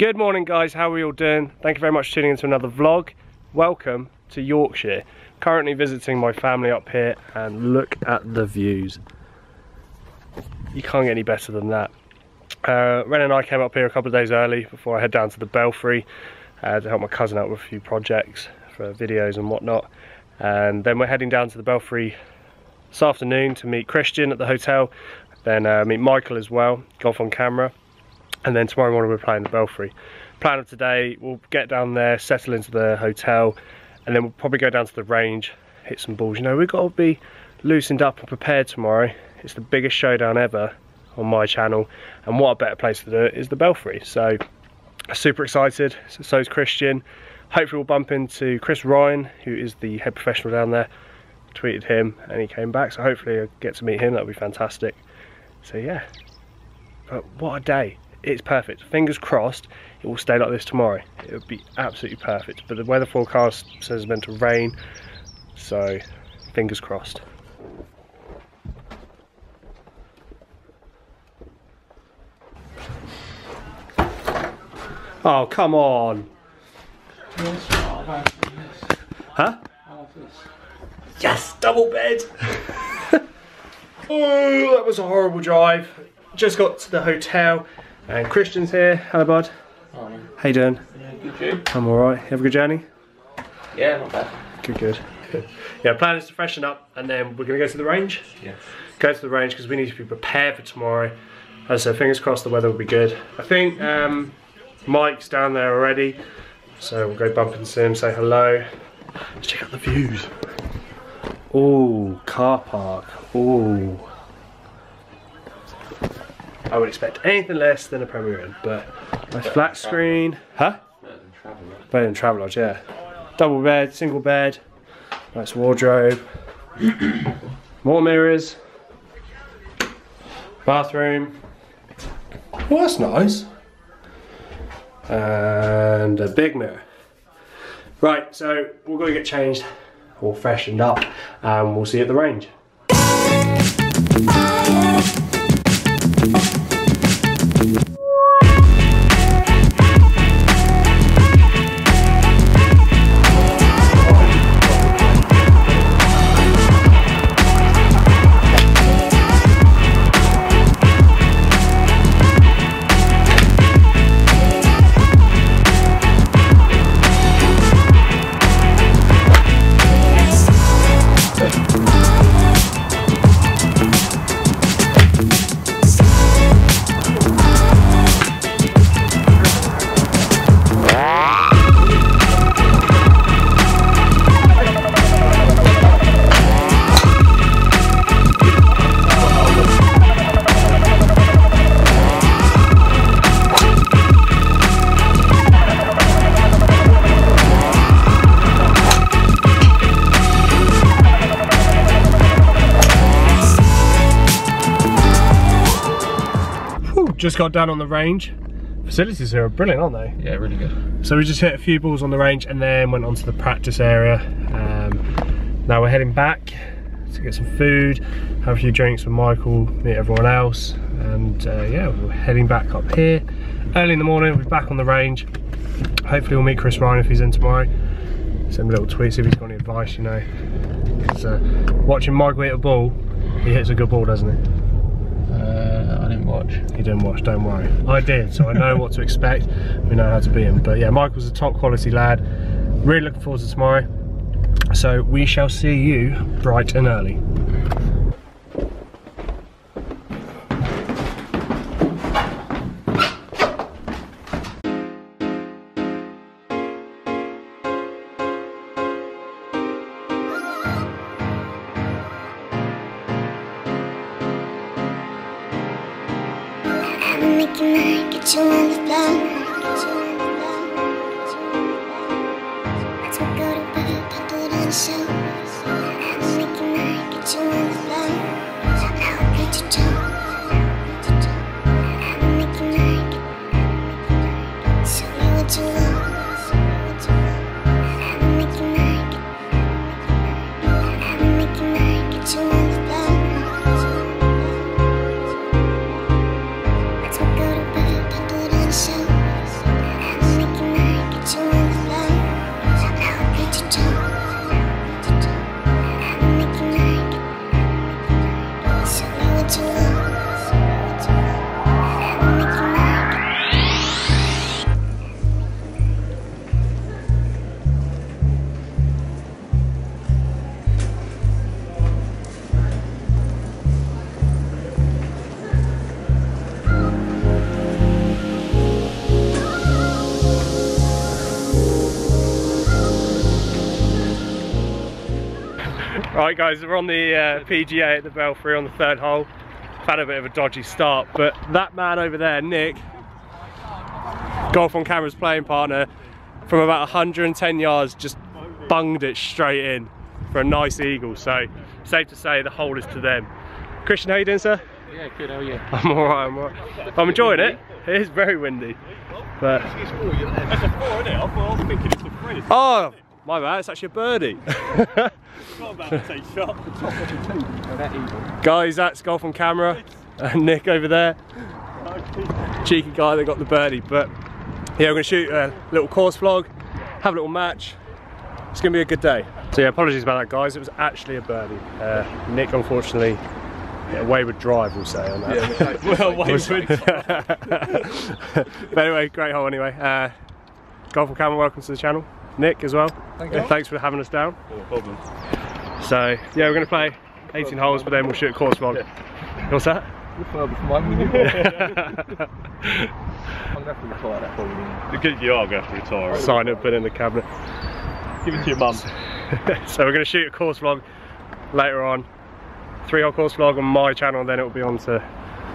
Good morning guys, how are you all doing? Thank you very much for tuning into another vlog. Welcome to Yorkshire. Currently visiting my family up here and look at the views. You can't get any better than that. Uh, Ren and I came up here a couple of days early before I head down to the Belfry uh, to help my cousin out with a few projects for videos and whatnot. And then we're heading down to the Belfry this afternoon to meet Christian at the hotel, then uh, meet Michael as well, golf on camera and then tomorrow morning we're playing the Belfry. Plan of today, we'll get down there, settle into the hotel, and then we'll probably go down to the range, hit some balls. You know, we've got to be loosened up and prepared tomorrow. It's the biggest showdown ever on my channel, and what a better place to do it is the Belfry. So, super excited, so is Christian. Hopefully we'll bump into Chris Ryan, who is the head professional down there. Tweeted him and he came back, so hopefully I'll get to meet him, that'll be fantastic. So yeah, but what a day it's perfect. Fingers crossed it will stay like this tomorrow. It would be absolutely perfect. But the weather forecast says it's meant to rain, so fingers crossed. Oh, come on. Huh? Yes, double bed. oh, that was a horrible drive. Just got to the hotel. And Christian's here. Hello, bud. Hi. How you doing? Yeah, good I'm alright. Have a good journey? Yeah, not bad. Good, good. yeah, plan is to freshen up and then we're going to go to the range. Yes. Go to the range because we need to be prepared for tomorrow. As I said, fingers crossed the weather will be good. I think um, Mike's down there already. So we'll go bump into him, say hello. Let's check out the views. Oh, car park. Oh. I would expect anything less than a Premier Inn, but nice flat screen. Huh? Better than travel? Travelodge, yeah. Double bed, single bed, nice wardrobe, more mirrors, bathroom. Well, that's nice. And a big mirror. Right, so we're going to get changed or freshened up and we'll see you at the range. Just got down on the range. Facilities here are brilliant, aren't they? Yeah, really good. So we just hit a few balls on the range and then went on to the practice area. Um, now we're heading back to get some food, have a few drinks with Michael, meet everyone else, and uh, yeah, we're heading back up here. Early in the morning, we're back on the range. Hopefully we'll meet Chris Ryan if he's in tomorrow. Send him a little tweet, see if he's got any advice, you know. uh, watching Michael hit a ball, he hits a good ball, doesn't he? Watch. You didn't watch, don't worry. I did, so I know what to expect. We know how to beat him. But yeah, Michael's a top quality lad. Really looking forward to tomorrow. So we shall see you bright and early. I'ma you mine, get you the floor. Let's go to bed, show. Right guys, we're on the uh, PGA at the Belfry on the third hole. Had a bit of a dodgy start, but that man over there, Nick, golf on camera's playing partner, from about 110 yards, just bunged it straight in for a nice eagle. So safe to say the hole is to them. Christian, how you doing, sir? Yeah, good. How are you? I'm alright, I'm alright. I'm enjoying it. It is very windy. But That's a four, isn't it? I thought I was thinking it's a three. oh, my bad. It's actually a birdie. not about to take shot. The top of the tee. that eagle. Guys, that's golf on camera. And Nick over there, cheeky guy that got the birdie. But yeah, we're gonna shoot a little course vlog, have a little match. It's gonna be a good day. So yeah, apologies about that, guys. It was actually a birdie. Uh, Nick, unfortunately, yeah, wayward drive, we'll say on that. well, wait, wait. but anyway, great hole anyway. Uh, golf on camera, welcome to the channel. Nick as well. Thank you. Thanks for having us down. No problem. So yeah, we're gonna play 18 holes, but then we'll shoot a course vlog. What's that? You're further from mine than you were. I'm going to have to retire that ball. You could- are going to have to retire. it. Sign it, put it in the cabinet. Give it to your mum. so we're going to shoot a course vlog later on. Three hole course vlog on my channel, and then it will be on to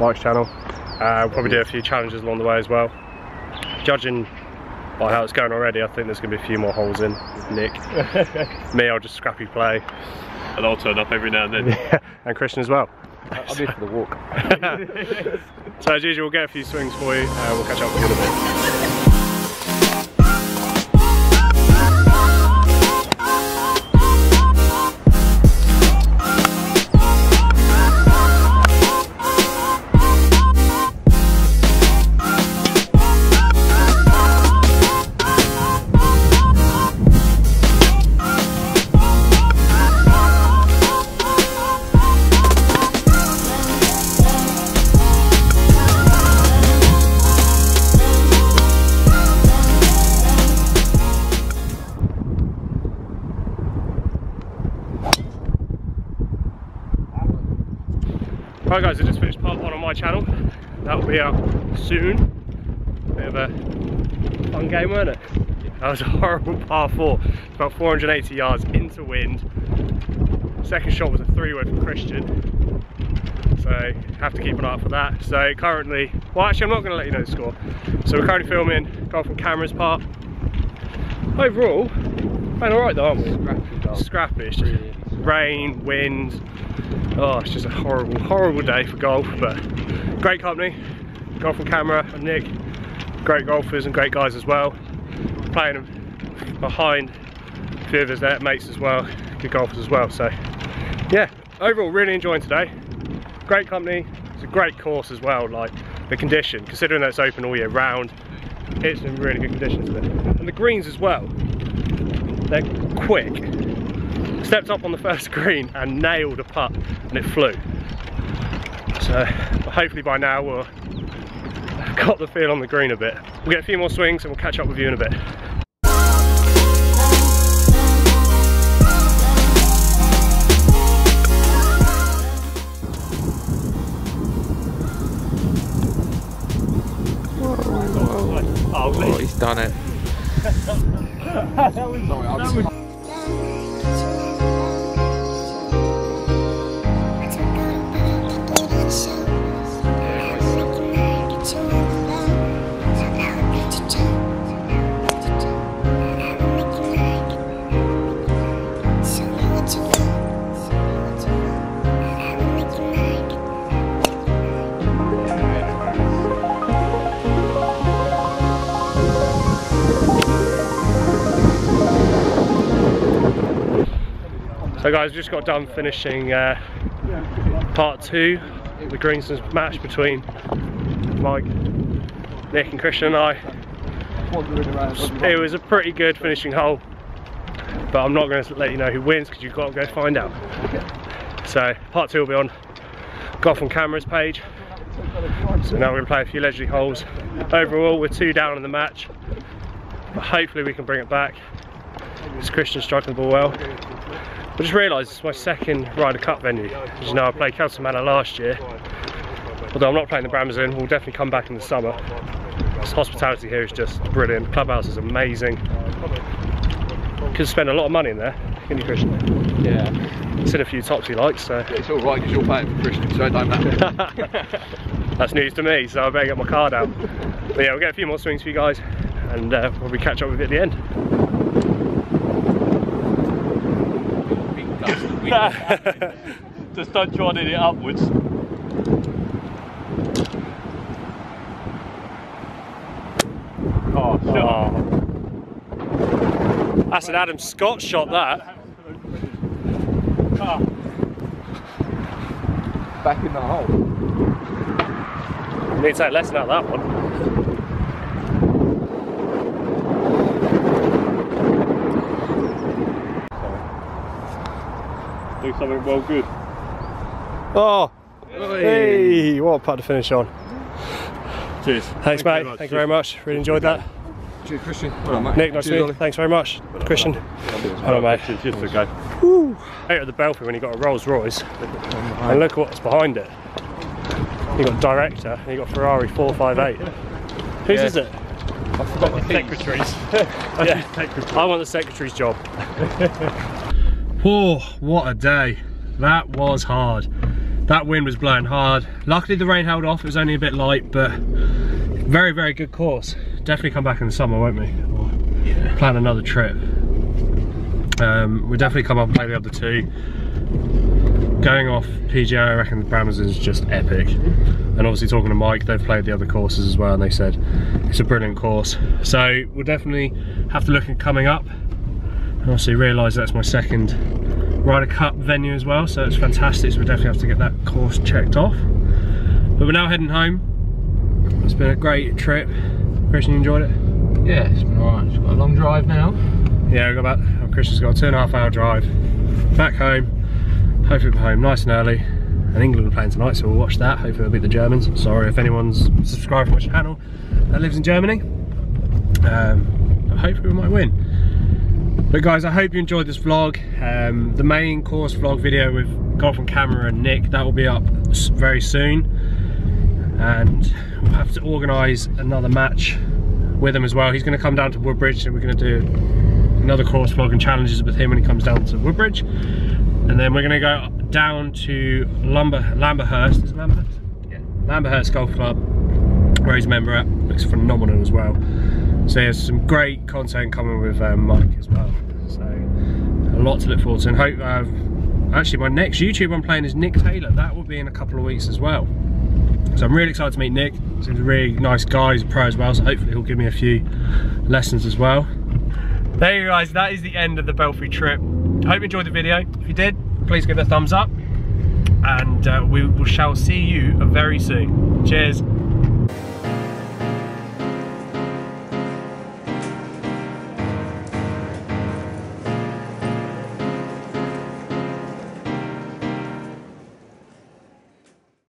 Mike's channel. Uh, we'll probably do a few challenges along the way as well. Judging by how it's going already, I think there's going to be a few more holes in with Nick. Me, I'll just scrappy play, And I'll turn up every now and then. and Christian as well. I'm here for the walk. So as usual, we'll get a few swings for you. Uh, we'll catch up with you in a bit. Right guys, I just finished part one on my channel. That will be out soon. Bit of a fun game, wasn't it? That was a horrible par four. It's about 480 yards into wind. Second shot was a three wood from Christian. So have to keep an eye out for that. So currently, well actually I'm not going to let you know the score. So we're currently filming Golf on Camera's part. Overall, playing alright though, aren't we? Scrappy, it's just rain, wind. Oh, it's just a horrible, horrible day for golf, but great company. Golf on Camera and Nick, great golfers and great guys as well. Playing behind a few of us there, mates as well, good golfers as well. So yeah, overall really enjoying today. Great company, it's a great course as well, like the condition, considering that it's open all year round, it's in really good condition today. And the greens as well, they're quick. Stepped up on the first green and nailed a putt and it flew. So hopefully by now we'll have got the feel on the green a bit. We'll get a few more swings and we'll catch up with you in a bit. Oh, he's done it. So guys, just got done finishing uh, part two, the Greensomes match between Mike, Nick and Christian and I. It was a pretty good finishing hole, but I'm not going to let you know who wins because you've got to go find out. So part two will be on Golf on Cameras page. So now we're going to play a few leisurely holes. Overall, we're two down in the match, but hopefully we can bring it back. It's Christian striking the ball well. I just realised it's my second Ryder Cup venue. As you know, I played Celtic Manor last year. Although I'm not playing the Brabazon, we'll definitely come back in the summer. This hospitality here is just brilliant. Clubhouse is amazing. Could spend a lot of money in there, can you, Christian? Yeah. Seen a few tops he likes, so It's all right because you're paying for Christian, so it don't matter. that's news to me. So I better get my card out. But yeah, we'll get a few more swings for you guys, and uh, we'll be catch up with you at the end. Just don't try and hit it upwards. Oh, shit. Oh. That's an Adam Scott shot. That. Ah, Back in the hole. You need to take a lesson out of that one. Do something well good. Oh, hey, what a putt to finish on. Cheers. Thanks, Thank mate. much. Thank you very much. Really enjoyed that. Cheers, Christian. Well done, mate. Nick, nice to meet you. Thanks very much. Christian. Cheers. Hello, mate. Cheers, cheers for the go. Out at the Belfry when he got a Rolls Royce, and look what's behind it. You got director, and you got Ferrari 458. Whose Yeah. is it? I forgot the keys. Secretaries. yeah, I want the secretary's job. oh, what a day. That was hard. That wind was blowing hard. Luckily the rain held off, it was only a bit light, but very, very good course. Definitely come back in the summer, won't we? Or plan another trip. Um, we'll definitely come up and play the other two. Going off PGA, I reckon the Brabazon is just epic. And obviously talking to Mike, they've played the other courses as well and they said it's a brilliant course. So we'll definitely have to look at coming up. And obviously realise that's my second Ryder Cup venue as well, so it's fantastic. So we definitely have to get that course checked off. But we're now heading home. It's been a great trip. Christian, you enjoyed it? Yeah, it's been alright. It's got a long drive now. Yeah, we've got about, oh, Christian's got a two and a half hour drive. Back home. Hopefully we're home nice and early. And England are playing tonight, so we'll watch that. Hopefully we'll beat the Germans. Sorry if anyone's subscribed to my channel that lives in Germany. Um, but hopefully we might win. But guys, I hope you enjoyed this vlog. Um, the main course vlog video with Golf on Camera and Nick, that will be up very soon. And we'll have to organise another match with him as well. He's going to come down to Woodbridge and we're going to do another course vlog and challenges with him when he comes down to Woodbridge. And then we're going to go down to Lumber, Lamberhurst. Is it Lamberhurst? Yeah. Lamberhurst Golf Club, where he's a member at. Looks phenomenal as well. So there's some great content coming with um, Mike as well. So a lot to look forward to. And hope uh, actually my next YouTube I'm playing is Nick Taylor. That will be in a couple of weeks as well. So I'm really excited to meet Nick. He's a really nice guy, he's a pro as well, so hopefully he'll give me a few lessons as well. There you guys, that is the end of the Belfry trip. I hope you enjoyed the video. If you did, please give it a thumbs up. And uh, we, shall see you very soon. Cheers.